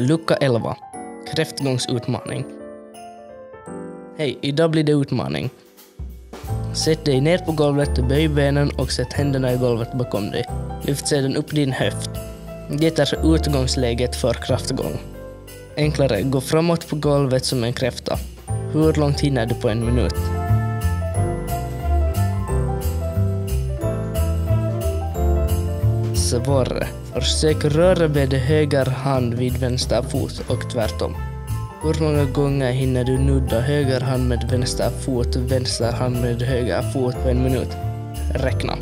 Lucka 11. Kräftgångsutmaning. Hej, idag blir det utmaning. Sätt dig ner på golvet, böj benen och sätt händerna i golvet bakom dig. Lyft sedan upp din höft. Det är utgångsläget för kraftgång. Enklare, gå framåt på golvet som en kräfta. Hur långt hinner du på en minut? Alltså, Svårare. Försök röra med höger hand vid vänster fot och tvärtom. Hur många gånger hinner du nudda höger hand med vänster fot, vänster hand med höger fot på en minut? Räkna.